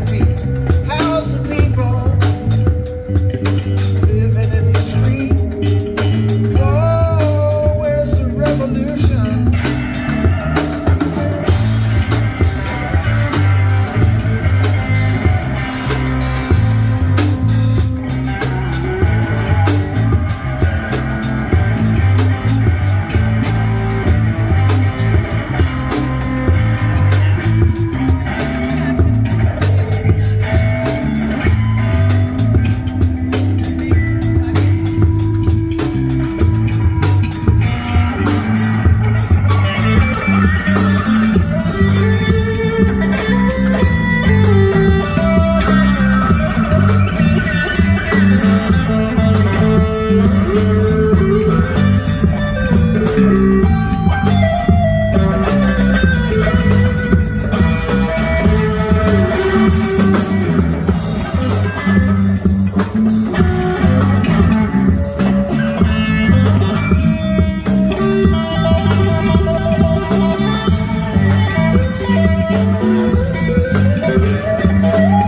photography. Thank you.